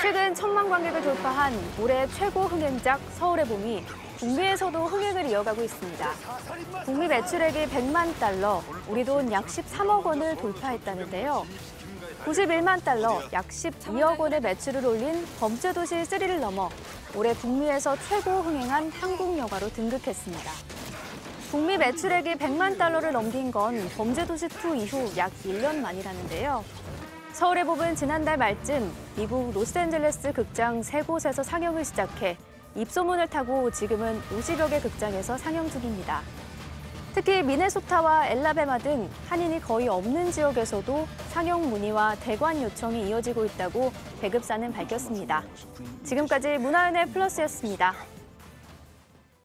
최근 천만 관객을 돌파한 올해 최고 흥행작 서울의 봄이 북미에서도 흥행을 이어가고 있습니다. 북미 매출액이 100만 달러, 우리 돈 약 13억 원을 돌파했다는데요. 91만 달러, 약 12억 원의 매출을 올린 범죄도시 3를 넘어 올해 북미에서 최고 흥행한 한국 영화로 등극했습니다. 북미 매출액이 100만 달러를 넘긴 건 범죄도시 2 이후 약 1년 만이라는데요. 서울의 봄은 지난달 말쯤 미국 로스앤젤레스 극장 세 곳에서 상영을 시작해 입소문을 타고 지금은 50여 개 극장에서 상영 중입니다. 특히 미네소타와 엘라베마 등 한인이 거의 없는 지역에서도 상영 문의와 대관 요청이 이어지고 있다고 배급사는 밝혔습니다. 지금까지 문화연의 플러스였습니다.